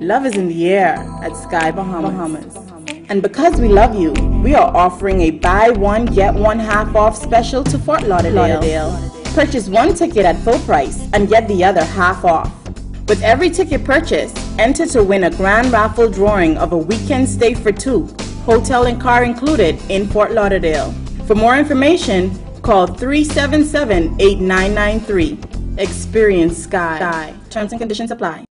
Love is in the air at Sky Bahamas. And because we love you, we are offering a buy one, get one half off special to Fort Lauderdale. Purchase one ticket at full price and get the other half off. With every ticket purchased, enter to win a grand raffle drawing of a weekend stay for two, hotel and car included, in Fort Lauderdale. For more information, call 377 8993. Experience Sky. Terms and conditions apply.